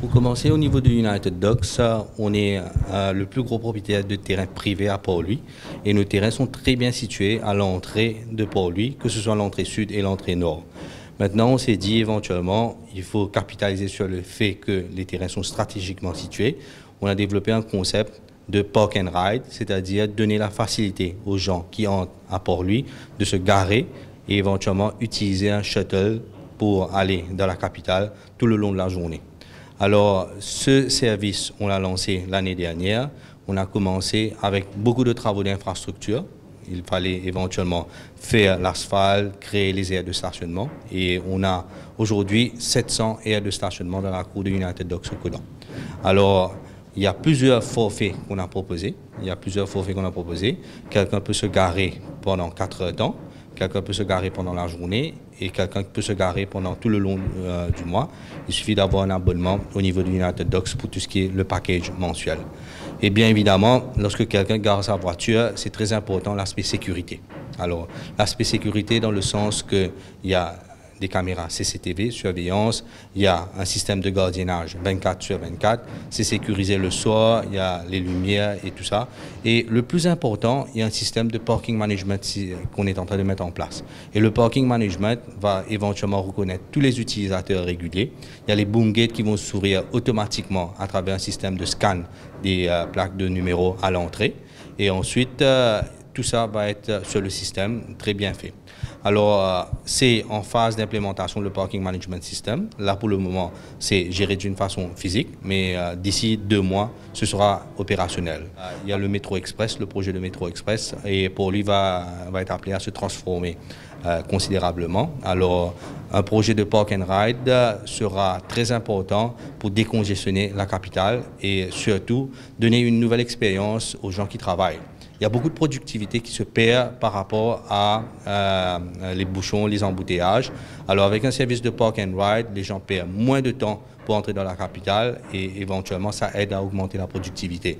Pour commencer, au niveau de United Docks, on est euh, le plus gros propriétaire de terrains privés à Port-Louis et nos terrains sont très bien situés à l'entrée de Port-Louis, que ce soit l'entrée sud et l'entrée nord. Maintenant, on s'est dit éventuellement, il faut capitaliser sur le fait que les terrains sont stratégiquement situés. On a développé un concept de park and ride, c'est-à-dire donner la facilité aux gens qui entrent à Port-Louis de se garer et éventuellement utiliser un shuttle pour aller dans la capitale tout le long de la journée. Alors, ce service, on l'a lancé l'année dernière. On a commencé avec beaucoup de travaux d'infrastructure. Il fallait éventuellement faire l'asphalte, créer les aires de stationnement. Et on a aujourd'hui 700 aires de stationnement dans la cour de United Docks au Alors, il y a plusieurs forfaits qu'on a proposés. Il y a plusieurs forfaits qu'on a proposés. Quelqu'un peut se garer pendant 4 heures temps. Quelqu'un peut se garer pendant la journée et quelqu'un peut se garer pendant tout le long euh, du mois. Il suffit d'avoir un abonnement au niveau de United Docs pour tout ce qui est le package mensuel. Et bien évidemment, lorsque quelqu'un gare sa voiture, c'est très important l'aspect sécurité. Alors, l'aspect sécurité dans le sens qu'il y a des caméras CCTV, surveillance, il y a un système de gardiennage 24 sur 24, c'est sécurisé le soir, il y a les lumières et tout ça. Et le plus important, il y a un système de parking management qu'on est en train de mettre en place. Et le parking management va éventuellement reconnaître tous les utilisateurs réguliers. Il y a les boom gates qui vont s'ouvrir automatiquement à travers un système de scan des euh, plaques de numéros à l'entrée. Et ensuite, euh, tout ça va être sur le système très bien fait. Alors, euh, c'est en phase d'implémentation le Parking Management System. Là, pour le moment, c'est géré d'une façon physique, mais euh, d'ici deux mois, ce sera opérationnel. Euh, il y a le Métro Express, le projet de Métro Express, et pour lui, va, va être appelé à se transformer considérablement. Alors, un projet de Park and Ride sera très important pour décongestionner la capitale et surtout donner une nouvelle expérience aux gens qui travaillent il y a beaucoup de productivité qui se perd par rapport à euh, les bouchons, les embouteillages. Alors avec un service de park and ride, les gens perdent moins de temps pour entrer dans la capitale et éventuellement ça aide à augmenter la productivité.